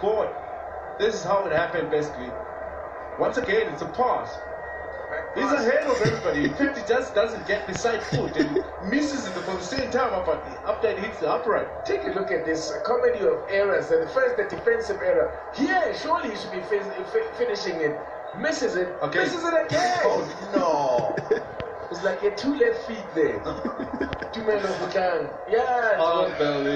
forward. This is how it happened basically. Once again, it's a pass. He's ahead of everybody. In fact, he just doesn't get the side foot and misses it for the same time after, after it hits the upright. Take a look at this comedy of errors. And first, the defensive error. Here, surely he should be fin- finishing it. Misses it. Okay. Misses it again. Oh no! It's like a two left feet there. two men of the gang. Yeah. Unbelievable.